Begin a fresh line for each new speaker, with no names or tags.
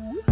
Bye.